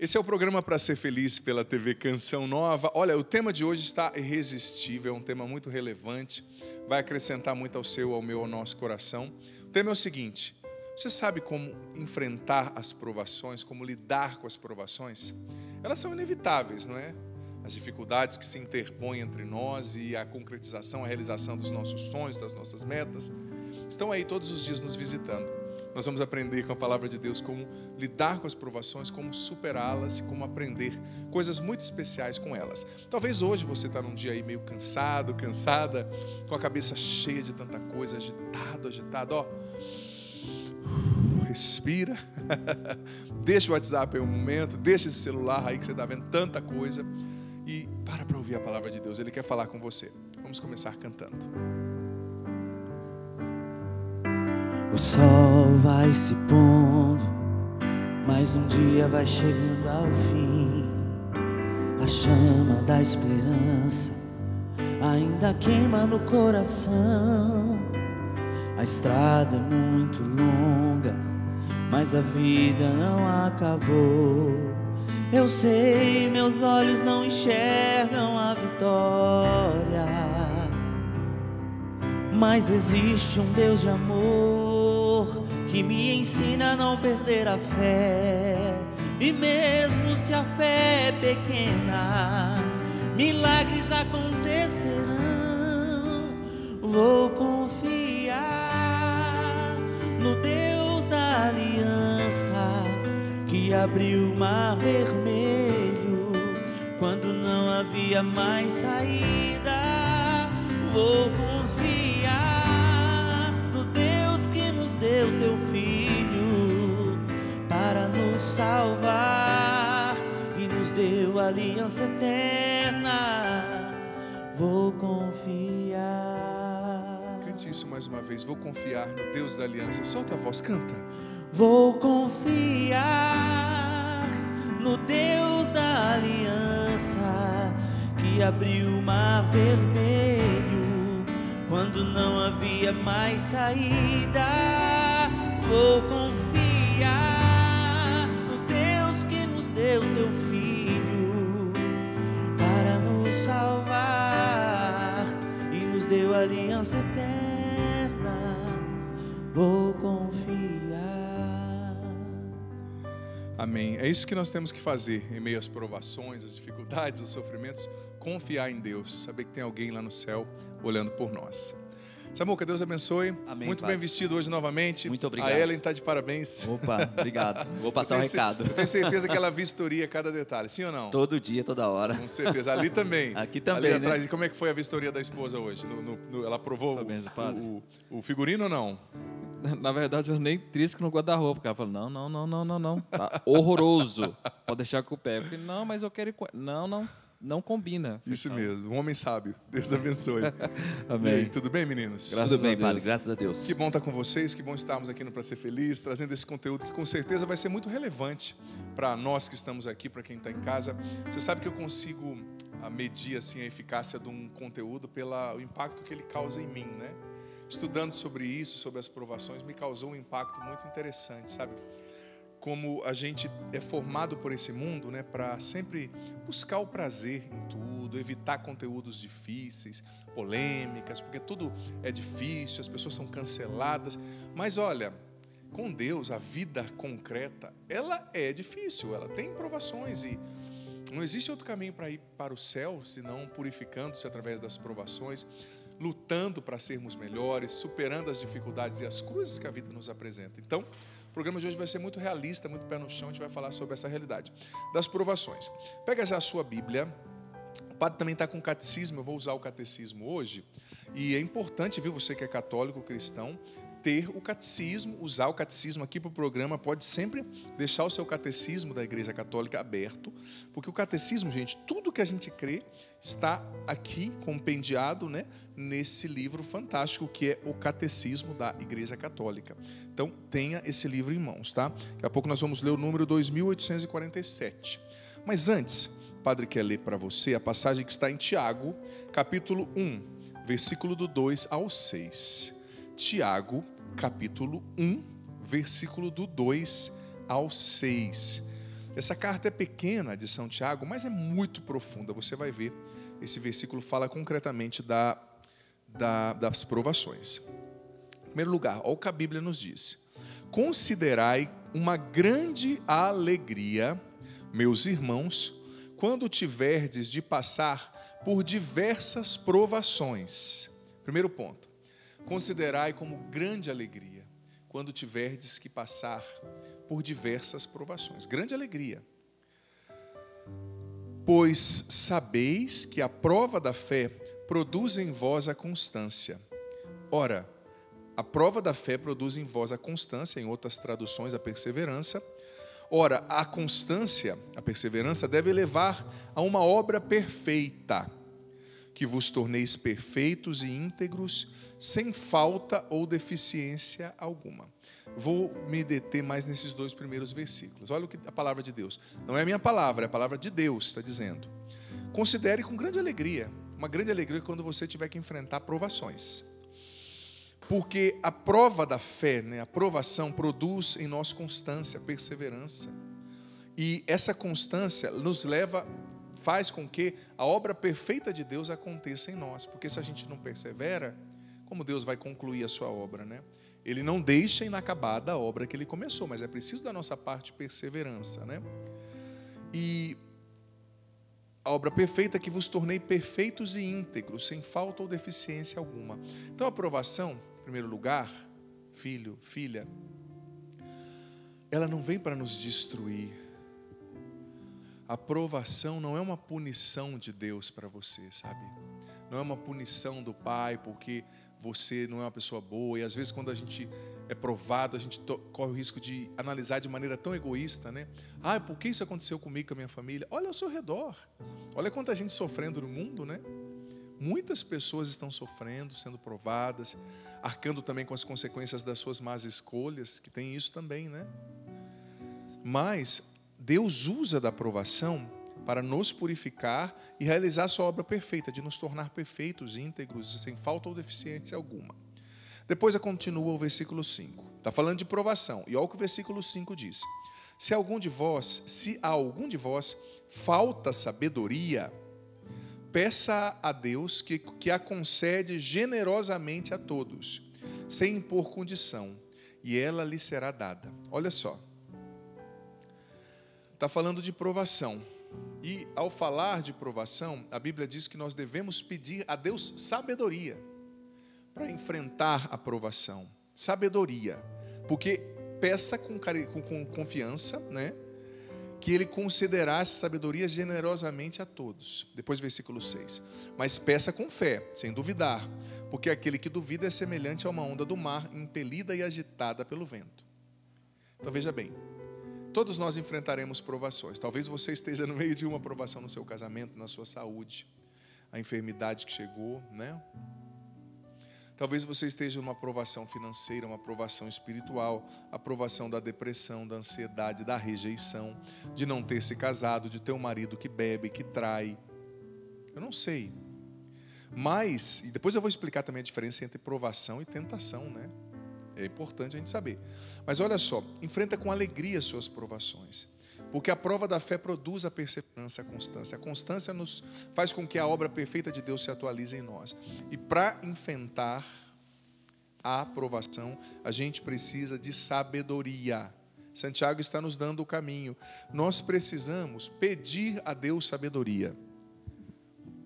Esse é o programa para ser feliz pela TV Canção Nova. Olha, o tema de hoje está irresistível, é um tema muito relevante, vai acrescentar muito ao seu, ao meu, ao nosso coração. O tema é o seguinte: você sabe como enfrentar as provações, como lidar com as provações? Elas são inevitáveis, não é? As dificuldades que se interpõem entre nós e a concretização, a realização dos nossos sonhos, das nossas metas, estão aí todos os dias nos visitando. Nós vamos aprender com a palavra de Deus como lidar com as provações, como superá-las e como aprender coisas muito especiais com elas. Talvez hoje você está num dia aí meio cansado, cansada, com a cabeça cheia de tanta coisa, agitado, agitado, ó. Respira, deixa o WhatsApp aí um momento, deixa esse celular aí que você está vendo tanta coisa e para para ouvir a palavra de Deus. Ele quer falar com você. Vamos começar cantando. O sol vai se pondo, mas um dia vai chegando ao fim. A chama da esperança ainda queima no coração. A estrada é muito longa, mas a vida não acabou. Eu sei, meus olhos não enxergam a vitória, mas existe um Deus de amor que me ensina a não perder a fé. E mesmo se a fé é pequena, milagres acontecerão. Vou confiar no Deus da aliança que abriu o mar vermelho quando não havia mais saída. Vou confiar deu teu filho para nos salvar e nos deu aliança eterna. Vou confiar. Cante isso mais uma vez. Vou confiar no Deus da aliança. Solta a voz, canta. Vou confiar no Deus da aliança que abriu o mar vermelho quando não havia mais saída, vou confiar Vou confiar. Amém. É isso que nós temos que fazer em meio às provações, às dificuldades, aos sofrimentos, confiar em Deus, saber que tem alguém lá no céu olhando por nós. Samuca, Deus abençoe. Amém, Muito pai. bem vestido hoje novamente. Muito obrigado. A Ellen está de parabéns. Opa, obrigado. Vou passar o um recado. Eu tenho certeza que ela vistoria cada detalhe, sim ou não? Todo dia, toda hora. Com certeza. Ali também. Aqui também. Ali né? atrás. E como é que foi a vistoria da esposa hoje? No, no, no, ela provou o, o, o, figurino ou não? Na verdade, eu nem trisco no guarda-roupa. Ela falou: não, não, não, não, não, não. Tá horroroso. Pode deixar com o pé. Eu falei, não, mas eu quero ir com. Não, não não combina. Isso mesmo, um homem sábio. Deus abençoe. Amém. Aí, tudo bem, meninos? Graças tudo bem, Padre, graças a Deus. Que bom estar com vocês, que bom estarmos aqui no Pra Ser Feliz, trazendo esse conteúdo que com certeza vai ser muito relevante para nós que estamos aqui, para quem está em casa. Você sabe que eu consigo ah, medir assim, a eficácia de um conteúdo pelo impacto que ele causa em mim, né? Estudando sobre isso, sobre as provações, me causou um impacto muito interessante, sabe? Como a gente é formado por esse mundo, né, para sempre buscar o prazer em tudo, evitar conteúdos difíceis, polêmicas, porque tudo é difícil, as pessoas são canceladas. Mas olha, com Deus a vida concreta, ela é difícil, ela tem provações e não existe outro caminho para ir para o céu senão purificando-se através das provações, lutando para sermos melhores, superando as dificuldades e as cruzes que a vida nos apresenta. Então, o programa de hoje vai ser muito realista, muito pé no chão, a gente vai falar sobre essa realidade das provações. Pega já a sua Bíblia. O padre também está com catecismo, eu vou usar o catecismo hoje. E é importante, viu, você que é católico, cristão, ter o catecismo, usar o catecismo aqui para o programa, pode sempre deixar o seu catecismo da Igreja Católica aberto, porque o catecismo, gente, tudo que a gente crê está aqui compendiado, né, nesse livro fantástico que é o Catecismo da Igreja Católica. Então, tenha esse livro em mãos, tá? Daqui a pouco nós vamos ler o número 2847. Mas antes, o padre quer ler para você a passagem que está em Tiago, capítulo 1, versículo do 2 ao 6. Tiago, capítulo 1, versículo do 2 ao 6. Essa carta é pequena de São Tiago, mas é muito profunda. Você vai ver, esse versículo fala concretamente da, da, das provações. Em primeiro lugar, olha o que a Bíblia nos diz: Considerai uma grande alegria, meus irmãos, quando tiverdes de passar por diversas provações. Primeiro ponto. Considerai como grande alegria quando tiverdes que passar por diversas provações. Grande alegria. Pois sabeis que a prova da fé produz em vós a constância. Ora, a prova da fé produz em vós a constância, em outras traduções, a perseverança. Ora, a constância, a perseverança, deve levar a uma obra perfeita, que vos torneis perfeitos e íntegros, sem falta ou deficiência alguma. Vou me deter mais nesses dois primeiros versículos. Olha o que a palavra de Deus. Não é a minha palavra, é a palavra de Deus, está dizendo. Considere com grande alegria, uma grande alegria quando você tiver que enfrentar provações. Porque a prova da fé, né, a provação, produz em nós constância, perseverança. E essa constância nos leva, faz com que a obra perfeita de Deus aconteça em nós. Porque se a gente não persevera, como Deus vai concluir a sua obra, né? Ele não deixa inacabada a obra que ele começou, mas é preciso da nossa parte perseverança, né? E a obra perfeita que vos tornei perfeitos e íntegros, sem falta ou deficiência alguma. Então a aprovação, em primeiro lugar, filho, filha, ela não vem para nos destruir. A aprovação não é uma punição de Deus para você, sabe? Não é uma punição do Pai, porque você não é uma pessoa boa. E às vezes, quando a gente é provado, a gente corre o risco de analisar de maneira tão egoísta, né? Ah, por que isso aconteceu comigo, com a minha família? Olha ao seu redor. Olha quanta gente sofrendo no mundo, né? Muitas pessoas estão sofrendo, sendo provadas, arcando também com as consequências das suas más escolhas, que tem isso também, né? Mas Deus usa da provação para nos purificar e realizar sua obra perfeita, de nos tornar perfeitos, íntegros, sem falta ou deficiência alguma. Depois continua o versículo 5. Está falando de provação. E olha o que o versículo 5 diz. Se algum de vós, se a algum de vós falta sabedoria, peça a Deus que, que a concede generosamente a todos, sem impor condição, e ela lhe será dada. Olha só. Está falando de provação. E ao falar de provação, a Bíblia diz que nós devemos pedir a Deus sabedoria para enfrentar a provação. Sabedoria. Porque peça com, com confiança, né? Que ele concederá essa sabedoria generosamente a todos. Depois, versículo 6. Mas peça com fé, sem duvidar, porque aquele que duvida é semelhante a uma onda do mar, impelida e agitada pelo vento. Então veja bem, Todos nós enfrentaremos provações. Talvez você esteja no meio de uma provação no seu casamento, na sua saúde, a enfermidade que chegou, né? Talvez você esteja numa provação financeira, uma provação espiritual, a provação da depressão, da ansiedade, da rejeição, de não ter se casado, de ter um marido que bebe, que trai. Eu não sei. Mas, e depois eu vou explicar também a diferença entre provação e tentação, né? É importante a gente saber. Mas olha só, enfrenta com alegria suas provações. Porque a prova da fé produz a perseverança, a constância. A constância nos faz com que a obra perfeita de Deus se atualize em nós. E para enfrentar a aprovação, a gente precisa de sabedoria. Santiago está nos dando o caminho. Nós precisamos pedir a Deus sabedoria,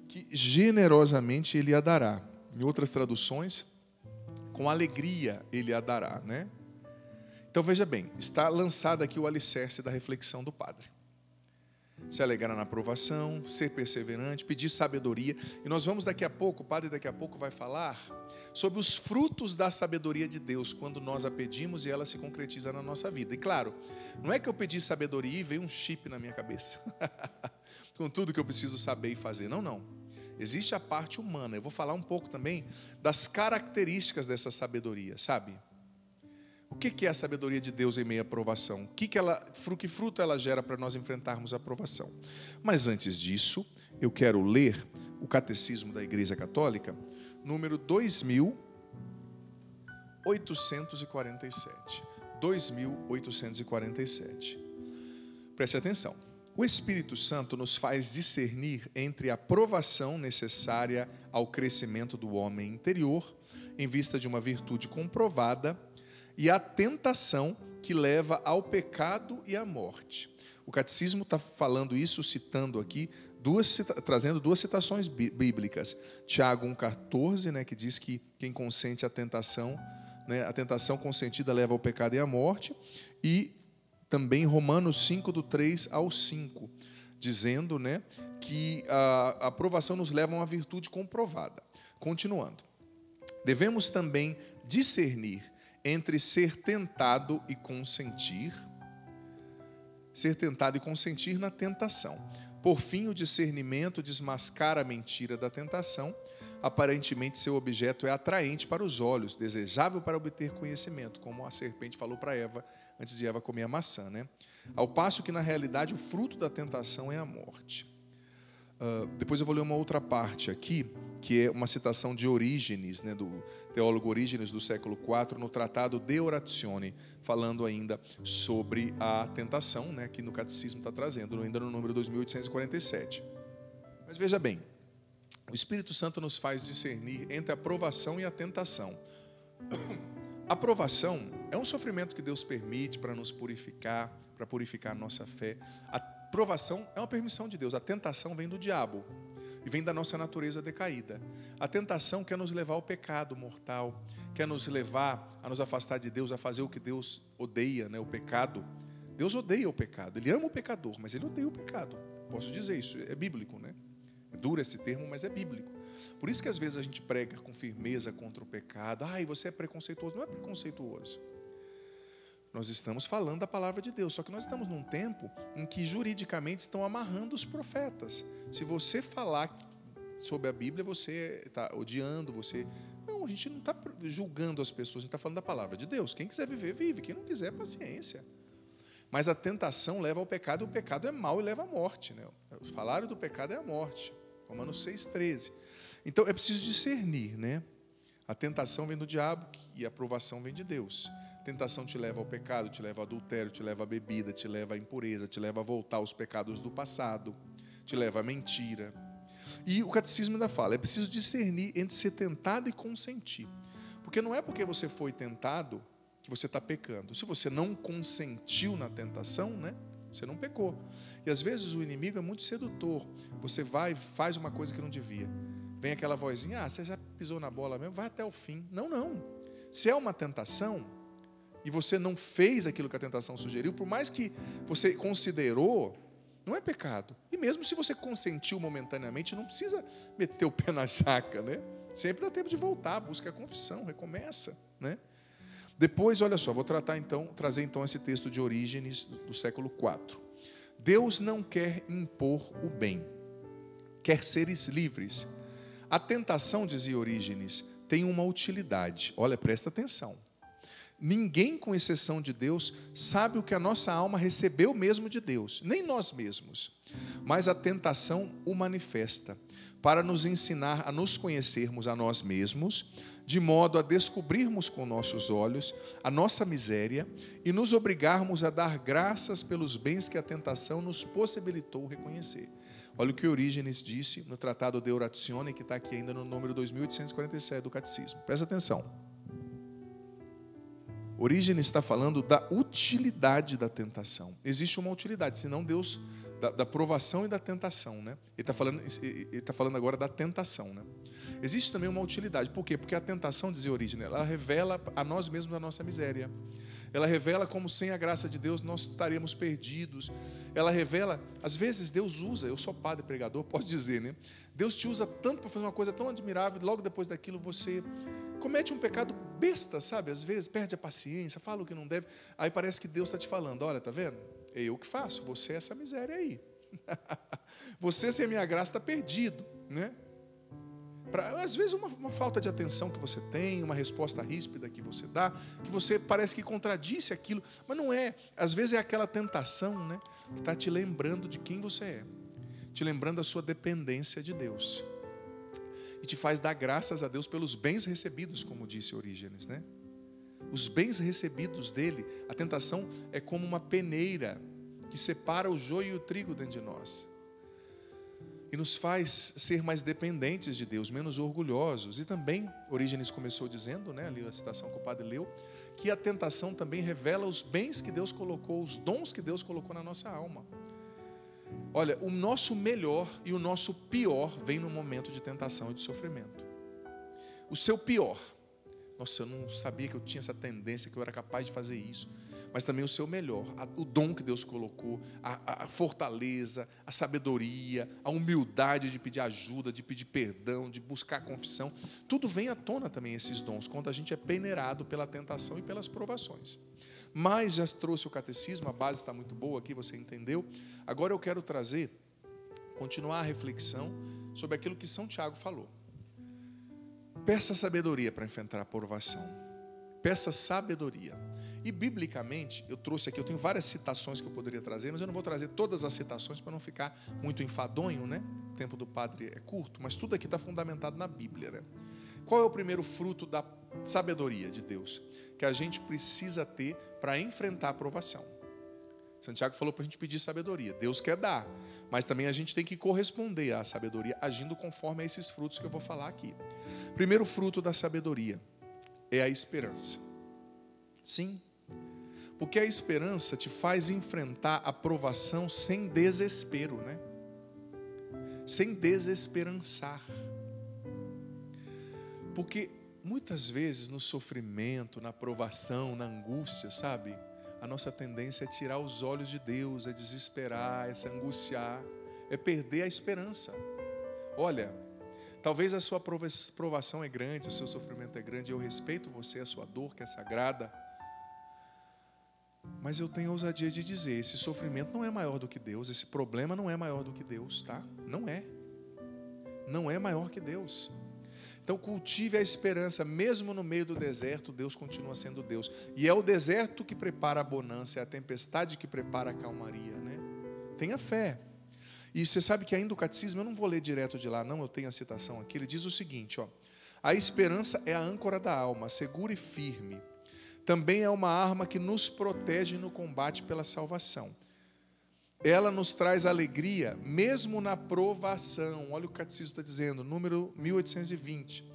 que generosamente Ele a dará. Em outras traduções, com alegria ele a dará, né? Então veja bem, está lançado aqui o alicerce da reflexão do Padre. Se alegrar na aprovação, ser perseverante, pedir sabedoria. E nós vamos daqui a pouco, o Padre daqui a pouco vai falar sobre os frutos da sabedoria de Deus, quando nós a pedimos e ela se concretiza na nossa vida. E claro, não é que eu pedi sabedoria e veio um chip na minha cabeça, com tudo que eu preciso saber e fazer. Não, não. Existe a parte humana. Eu vou falar um pouco também das características dessa sabedoria, sabe? O que é a sabedoria de Deus em meio à provação? Que, que, que fruto ela gera para nós enfrentarmos a provação? Mas antes disso, eu quero ler o Catecismo da Igreja Católica, número 2000 2847. 2847. Preste atenção. O Espírito Santo nos faz discernir entre a provação necessária ao crescimento do homem interior, em vista de uma virtude comprovada, e a tentação que leva ao pecado e à morte. O catecismo está falando isso, citando aqui, duas, trazendo duas citações bíblicas. Tiago 1,14, né, que diz que quem consente a tentação, né, a tentação consentida leva ao pecado e à morte. E também Romanos 5, do 3 ao 5, dizendo né, que a aprovação nos leva a uma virtude comprovada. Continuando. Devemos também discernir entre ser tentado e consentir, ser tentado e consentir na tentação. Por fim, o discernimento desmascara a mentira da tentação. Aparentemente, seu objeto é atraente para os olhos, desejável para obter conhecimento, como a serpente falou para Eva antes de Eva comer a maçã, né? Ao passo que, na realidade, o fruto da tentação é a morte. Uh, depois eu vou ler uma outra parte aqui, que é uma citação de Orígenes, né, do teólogo Orígenes do século IV, no tratado De Oratione, falando ainda sobre a tentação, né, que no catecismo está trazendo, ainda no número 2847. Mas veja bem, o Espírito Santo nos faz discernir entre a provação e a tentação. A provação é um sofrimento que Deus permite para nos purificar, para purificar a nossa fé. A provação é uma permissão de Deus. A tentação vem do diabo e vem da nossa natureza decaída. A tentação quer nos levar ao pecado mortal, quer nos levar a nos afastar de Deus, a fazer o que Deus odeia, né? o pecado. Deus odeia o pecado, Ele ama o pecador, mas Ele odeia o pecado. Posso dizer isso, é bíblico, né? É duro esse termo, mas é bíblico. Por isso que às vezes a gente prega com firmeza contra o pecado. Ai, você é preconceituoso. Não é preconceituoso. Nós estamos falando da palavra de Deus, só que nós estamos num tempo em que juridicamente estão amarrando os profetas. Se você falar sobre a Bíblia, você está odiando, você. Não, a gente não está julgando as pessoas, a gente está falando da palavra de Deus. Quem quiser viver, vive. Quem não quiser, paciência. Mas a tentação leva ao pecado, e o pecado é mau e leva à morte. Né? O salário do pecado é a morte. Romanos 6,13. Então é preciso discernir, né? A tentação vem do diabo e a aprovação vem de Deus tentação te leva ao pecado, te leva ao adultério, te leva à bebida, te leva à impureza, te leva a voltar aos pecados do passado, te leva à mentira. E o catecismo ainda fala: é preciso discernir entre ser tentado e consentir. Porque não é porque você foi tentado que você está pecando. Se você não consentiu na tentação, né? Você não pecou. E às vezes o inimigo é muito sedutor. Você vai e faz uma coisa que não devia. Vem aquela vozinha: ah, você já pisou na bola mesmo, vai até o fim. Não, não. Se é uma tentação, e você não fez aquilo que a tentação sugeriu, por mais que você considerou, não é pecado. E mesmo se você consentiu momentaneamente, não precisa meter o pé na jaca, né? Sempre dá tempo de voltar, busca a confissão, recomeça, né? Depois, olha só, vou tratar então, trazer então esse texto de Orígenes do, século IV. Deus não quer impor o bem, quer seres livres. A tentação, dizia Orígenes, tem uma utilidade. Olha, presta atenção. Ninguém, com exceção de Deus, sabe o que a nossa alma recebeu mesmo de Deus, nem nós mesmos. Mas a tentação o manifesta, para nos ensinar a nos conhecermos a nós mesmos, de modo a descobrirmos com nossos olhos a nossa miséria e nos obrigarmos a dar graças pelos bens que a tentação nos possibilitou reconhecer. Olha o que Orígenes disse no Tratado de Oratione, que está aqui ainda no número 2847 do Catecismo. Presta atenção. Orígenes está falando da utilidade da tentação. Existe uma utilidade, senão Deus da, da provação e da tentação, né? Ele está falando, tá falando agora da tentação, né? Existe também uma utilidade. Por quê? Porque a tentação, dizia Orígenes, ela revela a nós mesmos a nossa miséria. Ela revela como sem a graça de Deus nós estaríamos perdidos. Ela revela, às vezes Deus usa, eu sou padre pregador, posso dizer, né? Deus te usa tanto para fazer uma coisa tão admirável, e logo depois daquilo você comete um pecado besta, sabe? Às vezes perde a paciência, fala o que não deve. Aí parece que Deus está te falando: olha, tá vendo? É eu que faço, você é essa miséria aí. você, sem a minha graça, está perdido, né? Às vezes uma, uma, falta de atenção que você tem, uma resposta ríspida que você dá, que você parece que contradisse aquilo, mas não é. Às vezes é aquela tentação, né, que está te lembrando de quem você é, te lembrando da sua dependência de Deus e te faz dar graças a Deus pelos bens recebidos, como disse Orígenes, né? Os bens recebidos dele, a tentação é como uma peneira que separa o joio e o trigo dentro de nós. E nos faz ser mais dependentes de Deus, menos orgulhosos. E também, Orígenes começou dizendo, né, ali a citação que o padre leu, que a tentação também revela os bens que Deus colocou, os dons que Deus colocou na nossa alma. Olha, o nosso melhor e o nosso pior vem no momento de tentação e de sofrimento. O seu pior, nossa, eu não sabia que eu tinha essa tendência, que eu era capaz de fazer isso mas também o seu melhor, o dom que Deus colocou, a, a, fortaleza, a sabedoria, a humildade de pedir ajuda, de pedir perdão, de buscar confissão. Tudo vem à tona também esses dons, quando a gente é peneirado pela tentação e pelas provações. Mas já trouxe o catecismo, a base está muito boa aqui, você entendeu? Agora eu quero trazer, continuar a reflexão sobre aquilo que São Tiago falou. Peça sabedoria para enfrentar a provação. Peça sabedoria. E biblicamente, eu trouxe aqui, eu tenho várias citações que eu poderia trazer, mas eu não vou trazer todas as citações para não ficar muito enfadonho, né? O tempo do padre é curto, mas tudo aqui está fundamentado na Bíblia, né? Qual é o primeiro fruto da sabedoria de Deus? Que a gente precisa ter para enfrentar a provação. Santiago falou para a gente pedir sabedoria. Deus quer dar, mas também a gente tem que corresponder à sabedoria, agindo conforme a esses frutos que eu vou falar aqui. Primeiro fruto da sabedoria é a esperança. Sim, porque a esperança te faz enfrentar a provação sem desespero, né? Sem desesperançar. Porque muitas vezes no sofrimento, na provação, na angústia, sabe? A nossa tendência é tirar os olhos de Deus, é desesperar, é se angustiar, é perder a esperança. Olha, talvez a sua provação é grande, o seu sofrimento é grande, eu respeito você, a sua dor que é sagrada. Mas eu tenho ousadia de dizer: esse sofrimento não é maior do que Deus, esse problema não é maior do que Deus, tá? Não é. Não é maior que Deus. Então cultive a esperança, mesmo no meio do deserto, Deus continua sendo Deus. E é o deserto que prepara a bonança, é a tempestade que prepara a calmaria, né? Tenha fé. E você sabe que ainda o catecismo, eu não vou ler direto de lá, não, eu tenho a citação aqui, ele diz o seguinte, ó: A esperança é a âncora da alma, segura e firme também é uma arma que nos protege no combate pela salvação. Ela nos traz alegria, mesmo na provação. Olha o que o catecismo está dizendo, número 1820.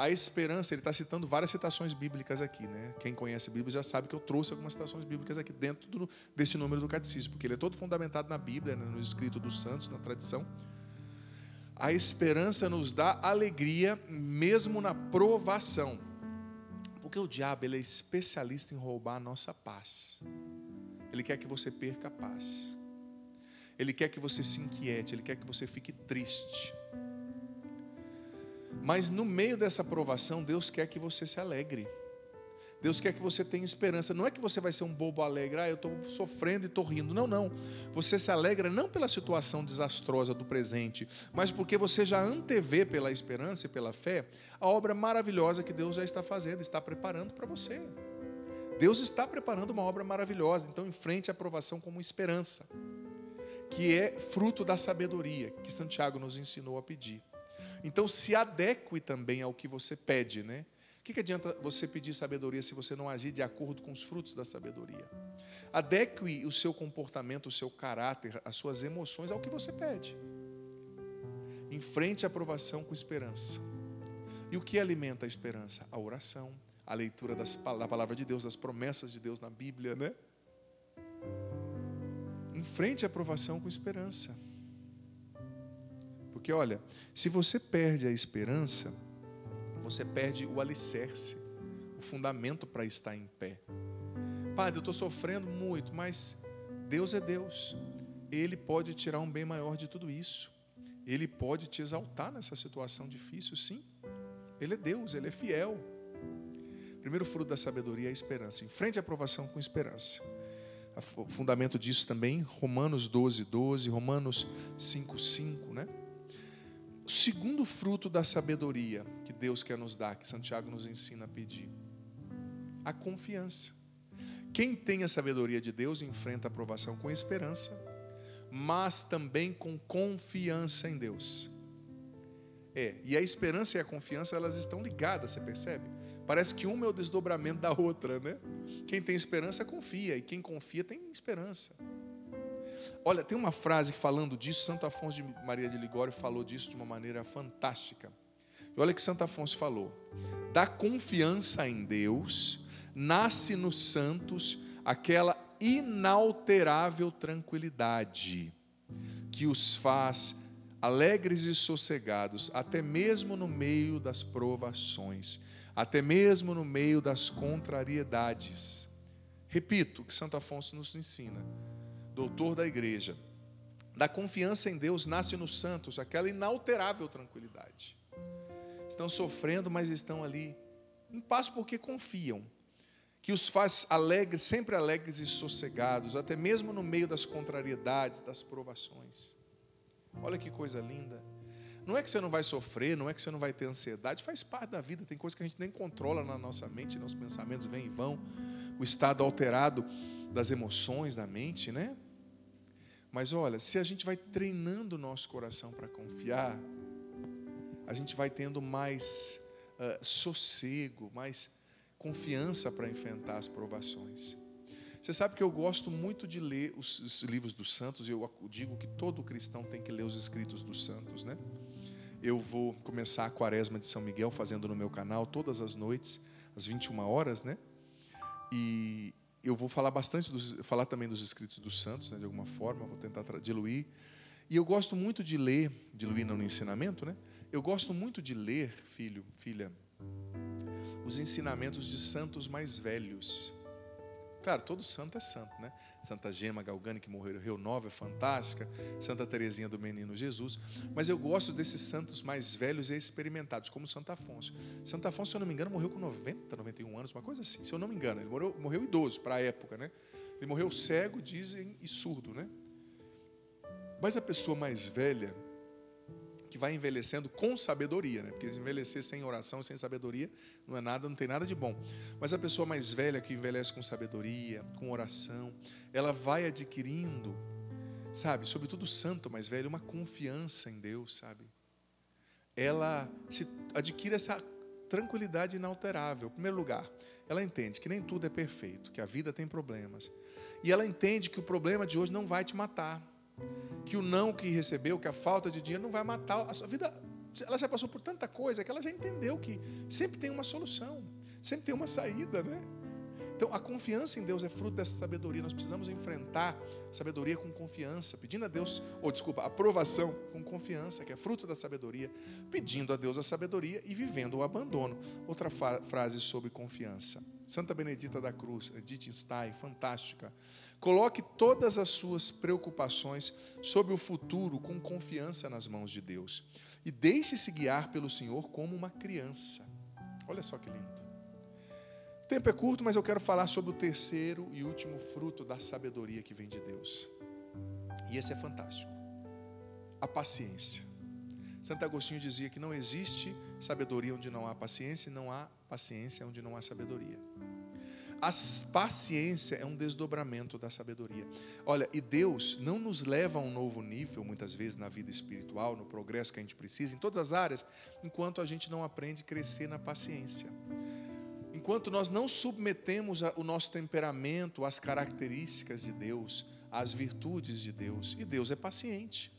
A esperança, ele está citando várias citações bíblicas aqui, né? Quem conhece a Bíblia já sabe que eu trouxe algumas citações bíblicas aqui dentro do, desse número do catecismo, porque ele é todo fundamentado na Bíblia, né? no escrito dos santos, na tradição. A esperança nos dá alegria, mesmo na provação. Porque o diabo ele é especialista em roubar a nossa paz. Ele quer que você perca a paz. Ele quer que você se inquiete, ele quer que você fique triste. Mas no meio dessa provação, Deus quer que você se alegre. Deus quer que você tenha esperança. Não é que você vai ser um bobo alegre, ah, eu estou sofrendo e estou rindo. Não, não. Você se alegra não pela situação desastrosa do presente, mas porque você já antevê pela esperança e pela fé a obra maravilhosa que Deus já está fazendo, está preparando para você. Deus está preparando uma obra maravilhosa, então enfrente a aprovação como esperança, que é fruto da sabedoria que Santiago nos ensinou a pedir. Então se adeque também ao que você pede, né? O que, que adianta você pedir sabedoria se você não agir de acordo com os frutos da sabedoria? Adeque o seu comportamento, o seu caráter, as suas emoções ao que você pede. Enfrente a aprovação com esperança. E o que alimenta a esperança? A oração, a leitura das, da palavra de Deus, das promessas de Deus na Bíblia, né? Enfrente a aprovação com esperança. Porque olha, se você perde a esperança, você perde o alicerce, o fundamento para estar em pé. Padre, eu estou sofrendo muito, mas Deus é Deus. Ele pode tirar um bem maior de tudo isso. Ele pode te exaltar nessa situação difícil, sim. Ele é Deus, ele é fiel. Primeiro fruto da sabedoria é a esperança. Enfrente a aprovação com esperança. O fundamento disso também, Romanos 12, 12, Romanos 5, 5, né? O segundo fruto da sabedoria que Deus quer nos dar, que Santiago nos ensina a pedir, a confiança. Quem tem a sabedoria de Deus enfrenta a aprovação com esperança, mas também com confiança em Deus. É, e a esperança e a confiança elas estão ligadas, você percebe? Parece que uma é o desdobramento da outra, né? Quem tem esperança confia, e quem confia tem esperança. Olha, tem uma frase falando disso, Santo Afonso de Maria de Ligório falou disso de uma maneira fantástica. E olha que Santo Afonso falou: da confiança em Deus nasce nos santos aquela inalterável tranquilidade que os faz alegres e sossegados, até mesmo no meio das provações, até mesmo no meio das contrariedades. Repito o que Santo Afonso nos ensina, doutor da igreja. Da confiança em Deus nasce nos santos aquela inalterável tranquilidade. Estão sofrendo, mas estão ali em paz porque confiam que os faz alegres, sempre alegres e sossegados, até mesmo no meio das contrariedades, das provações. Olha que coisa linda. Não é que você não vai sofrer, não é que você não vai ter ansiedade, faz parte da vida. Tem coisas que a gente nem controla na nossa mente, nossos pensamentos vêm e vão. O estado alterado das emoções da mente, né? Mas olha, se a gente vai treinando o nosso coração para confiar, a gente vai tendo mais uh, sossego, mais confiança para enfrentar as provações. Você sabe que eu gosto muito de ler os, os, livros dos santos, eu digo que todo cristão tem que ler os escritos dos santos, né? Eu vou começar a quaresma de São Miguel fazendo no meu canal todas as noites, às 21 horas, né? E eu vou falar bastante, dos, falar também dos escritos dos santos, né, de alguma forma, vou tentar diluir. E eu gosto muito de ler, diluir no ensinamento, né? Eu gosto muito de ler, filho, filha, os ensinamentos de santos mais velhos. Claro, todo santo é santo, né? Santa Gema Galgani, que morreu Rio Nova, é fantástica. Santa Terezinha do Menino Jesus. Mas eu gosto desses santos mais velhos e experimentados, como Santo Afonso. Santo Afonso, se eu não me engano, morreu com 90, 91 anos, uma coisa assim. Se eu não me engano, ele morreu, morreu idoso para a época, né? Ele morreu cego, dizem, e surdo, né? Mas a pessoa mais velha, que vai envelhecendo com sabedoria, né? Porque envelhecer sem oração, sem sabedoria, não é nada, não tem nada de bom. Mas a pessoa mais velha que envelhece com sabedoria, com oração, ela vai adquirindo, sabe, sobretudo o santo mais velho, uma confiança em Deus, sabe? Ela se adquire essa tranquilidade inalterável. Em primeiro lugar, ela entende que nem tudo é perfeito, que a vida tem problemas. E ela entende que o problema de hoje não vai te matar que o não que recebeu, que a falta de dinheiro não vai matar a sua vida. Ela já passou por tanta coisa que ela já entendeu que sempre tem uma solução, sempre tem uma saída, né? Então, a confiança em Deus é fruto dessa sabedoria. Nós precisamos enfrentar sabedoria com confiança, pedindo a Deus, ou desculpa, aprovação com confiança, que é fruto da sabedoria, pedindo a Deus a sabedoria e vivendo o abandono. Outra frase sobre confiança. Santa Benedita da Cruz, Edith Stein, fantástica. Coloque todas as suas preocupações sobre o futuro com confiança nas mãos de Deus. E deixe-se guiar pelo Senhor como uma criança. Olha só que lindo. O tempo é curto, mas eu quero falar sobre o terceiro e último fruto da sabedoria que vem de Deus. E esse é fantástico. A paciência. Santo Agostinho dizia que não existe sabedoria onde não há paciência, e não há paciência onde não há sabedoria. A paciência é um desdobramento da sabedoria. Olha, e Deus não nos leva a um novo nível, muitas vezes, na vida espiritual, no progresso que a gente precisa, em todas as áreas, enquanto a gente não aprende a crescer na paciência. Enquanto nós não submetemos o nosso temperamento às características de Deus, às virtudes de Deus, e Deus é paciente.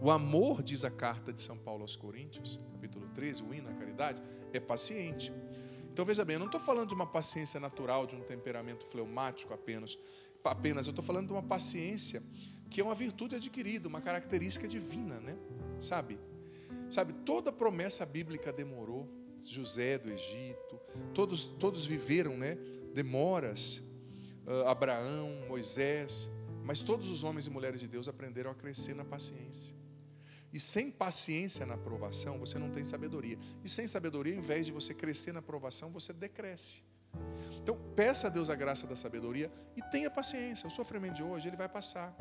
O amor, diz a carta de São Paulo aos Coríntios, capítulo 13, o hino à caridade, é paciente. Então veja bem, eu não estou falando de uma paciência natural, de um temperamento fleumático apenas, apenas eu estou falando de uma paciência que é uma virtude adquirida, uma característica divina, né? Sabe? Sabe, toda promessa bíblica demorou. José do Egito, todos, todos viveram, né? Demoras. Uh, Abraão, Moisés, mas todos os homens e mulheres de Deus aprenderam a crescer na paciência. E sem paciência na aprovação, você não tem sabedoria. E sem sabedoria, ao invés de você crescer na aprovação, você decresce. Então, peça a Deus a graça da sabedoria e tenha paciência. O sofrimento de hoje, ele vai passar.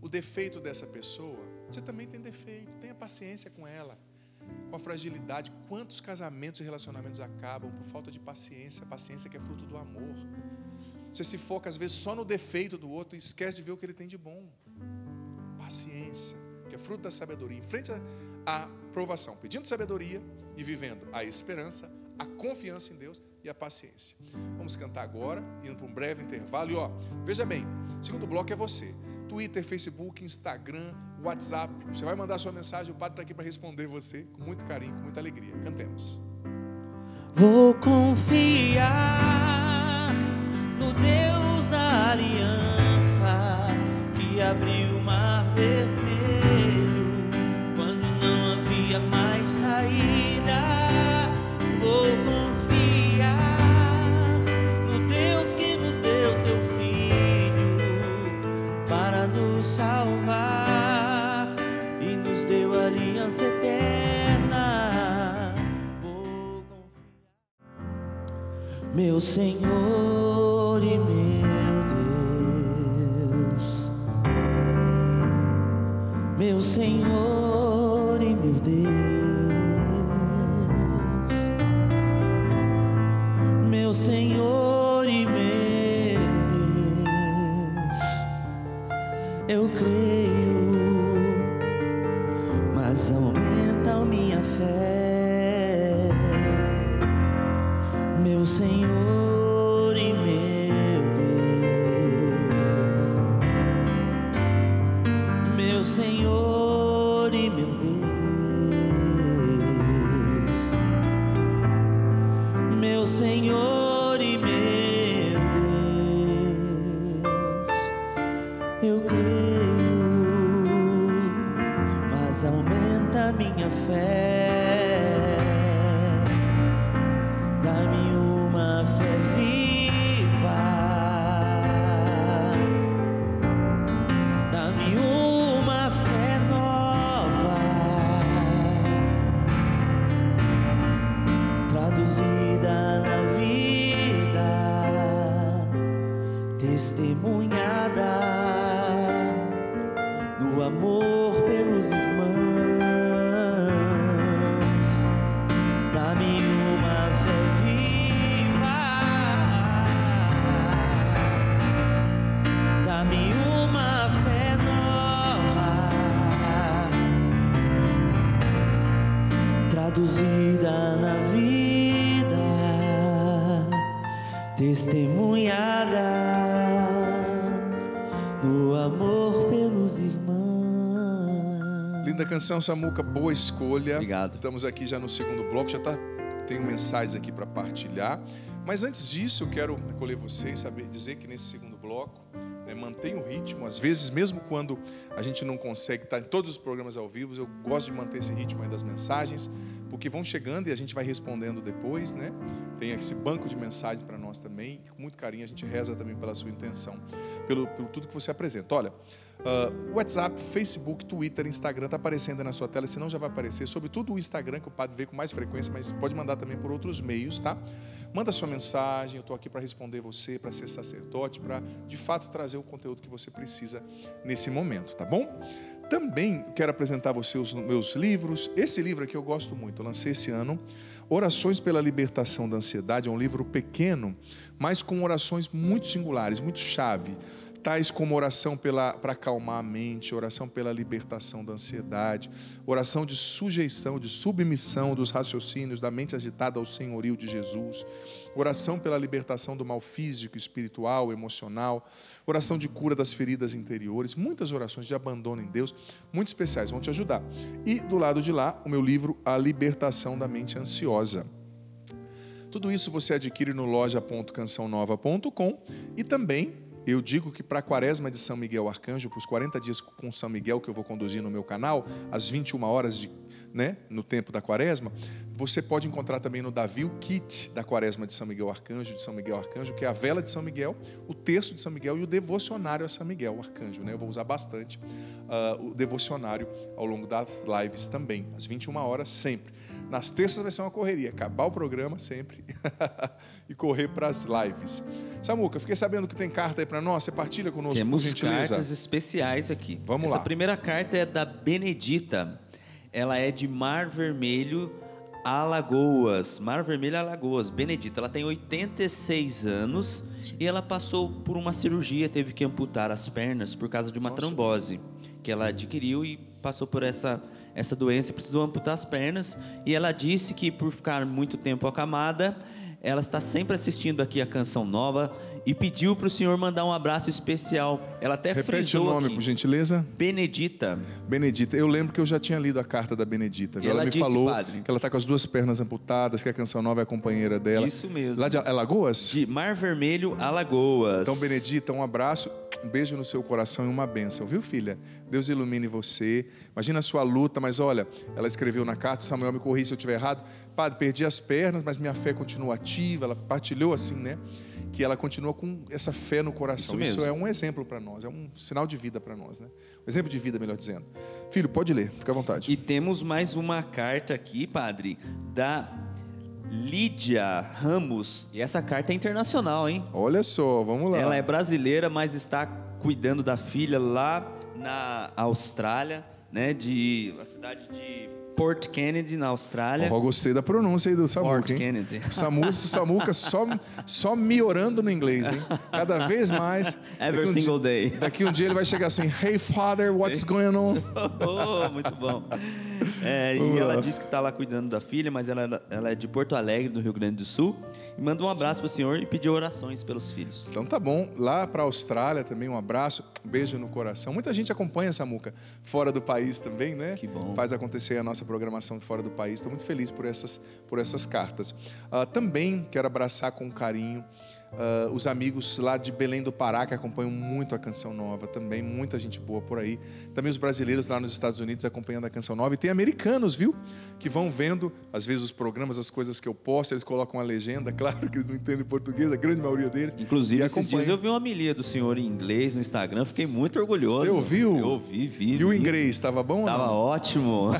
O defeito dessa pessoa, você também tem defeito. Tenha paciência com ela. Com a fragilidade, quantos casamentos e relacionamentos acabam por falta de paciência? Paciência que é fruto do amor. Você se foca às vezes só no defeito do outro e esquece de ver o que ele tem de bom. Paciência que é fruto da sabedoria, em frente à aprovação, pedindo sabedoria e vivendo a esperança, a confiança em Deus e a paciência. Vamos cantar agora, indo para um breve intervalo. E ó, veja bem, segundo bloco é você. Twitter, Facebook, Instagram, WhatsApp. Você vai mandar sua mensagem, o padre está aqui para responder você com muito carinho, com muita alegria. Cantemos. Vou confiar no Deus da aliança que abriu o mar vermelho quando não havia mais saída. Vou confiar no Deus que nos deu teu filho para nos salvar e nos deu aliança eterna. Vou confiar. Meu Senhor e meu Deus, meu Senhor canção, Samuca, boa escolha. Obrigado. Estamos aqui já no segundo bloco, já tá, tenho mensagens aqui para partilhar. Mas antes disso, eu quero acolher vocês, saber dizer que nesse segundo bloco, né, mantenha o ritmo. Às vezes, mesmo quando a gente não consegue estar em todos os programas ao vivo, eu gosto de manter esse ritmo aí das mensagens, porque vão chegando e a gente vai respondendo depois, né? Tem esse banco de mensagens para nós também. Com muito carinho, a gente reza também pela sua intenção, pelo, pelo tudo que você apresenta. Olha, ah, WhatsApp, Facebook, Twitter, Instagram está aparecendo na sua tela, senão já vai aparecer. Sobretudo o Instagram, que o padre vê com mais frequência, mas pode mandar também por outros meios, tá? Manda sua mensagem, eu estou aqui para responder você, para ser sacerdote, para de fato trazer o conteúdo que você precisa nesse momento, tá bom? Também quero apresentar a você os meus livros. Esse livro aqui eu gosto muito, eu lancei esse ano. Orações pela Libertação da Ansiedade é um livro pequeno, mas com orações muito singulares, muito chave. Tais como oração para acalmar a mente, oração pela libertação da ansiedade, oração de sujeição, de submissão dos raciocínios, da mente agitada ao senhorio de Jesus, oração pela libertação do mal físico, espiritual, emocional, oração de cura das feridas interiores, muitas orações de abandono em Deus, muito especiais, vão te ajudar. E do lado de lá, o meu livro A Libertação da Mente Ansiosa. Tudo isso você adquire no loja.cançãonova.com e também eu digo que para a quaresma de São Miguel Arcanjo, para os 40 dias com São Miguel que eu vou conduzir no meu canal, às 21 horas de, né, no tempo da quaresma, você pode encontrar também no Davi o kit da quaresma de São Miguel Arcanjo, de São Miguel Arcanjo, que é a vela de São Miguel, o texto de São Miguel e o devocionário a São Miguel Arcanjo. Né? Eu vou usar bastante uh, o devocionário ao longo das lives também, às 21 horas sempre. Nas terças vai ser uma correria, acabar o programa sempre e correr para as lives. Samuca, fiquei sabendo que tem carta aí para nós, você partilha conosco, Temos por gentileza. cartas especiais aqui. Vamos Essa lá. primeira carta é da Benedita. Ela é de Mar Vermelho, Alagoas. Mar Vermelho, Alagoas. Benedita, ela tem 86 anos e ela passou por uma cirurgia, teve que amputar as pernas por causa de uma Nossa. trombose que ela adquiriu e passou por essa essa doença precisou amputar as pernas. E ela disse que por ficar muito tempo acamada, ela está sempre assistindo aqui a canção nova e pediu para o senhor mandar um abraço especial. Ela até Repete frisou o nome, aqui. por gentileza. Benedita. Benedita. Eu lembro que eu já tinha lido a carta da Benedita. Ela Ela, me disse, falou padre. que ela está com as duas pernas amputadas, que a canção nova é a companheira dela. Isso mesmo. Lá de Alagoas? De Mar Vermelho, Alagoas. Então, Benedita, um abraço, um beijo no seu coração e uma bênção, viu, filha? Deus ilumine você. Imagina a sua luta, mas olha, ela escreveu na carta, Samuel me corri se eu estiver errado. Padre, perdi as pernas, mas minha fé continua ativa. Ela partilhou assim, né? Que ela continua com essa fé no coração. Isso Isso, é um exemplo para nós, é um sinal de vida para nós, né? Um exemplo de vida, melhor dizendo. Filho, pode ler, fica à vontade. E temos mais uma carta aqui, padre, da Lídia Ramos. E essa carta é internacional, hein? Olha só, vamos lá. Ela é brasileira, mas está cuidando da filha lá na Austrália, né? De a cidade de Port Kennedy, na Austrália. Ó, gostei da pronúncia aí do Port Samuca, hein? Kennedy. O Samu- o Samuca só, só me orando no inglês, hein? Cada vez mais. Every um single dia- day. Daqui um dia ele vai chegar assim, Hey father, what's going on? Oh, muito bom. É, e ela disse que está lá cuidando da filha, mas ela, ela é de Porto Alegre, do Rio Grande do Sul. E manda um abraço para o senhor e pediu orações pelos filhos. Então tá bom. Lá para a Austrália também um abraço, um beijo no coração. Muita gente acompanha Samuca fora do país também, né? Que bom. Faz acontecer a nossa programação fora do país. Estou muito feliz por essas, por essas cartas. Ah, também quero abraçar com carinho ah, os amigos lá de Belém do Pará que acompanham muito a Canção Nova também. Muita gente boa por aí. Também os brasileiros lá nos Estados Unidos acompanhando a Canção Nova. E tem americanos, viu? Que vão vendo, às vezes, os programas, as coisas que eu posto. Eles colocam a legenda, claro que eles não entendem português, a grande maioria deles. Inclusive, esses dias eu vi uma homilia do senhor em inglês no Instagram, fiquei muito orgulhoso. Você ouviu? Eu ouvi, vi. E o inglês, estava bom ou Tava não? ótimo.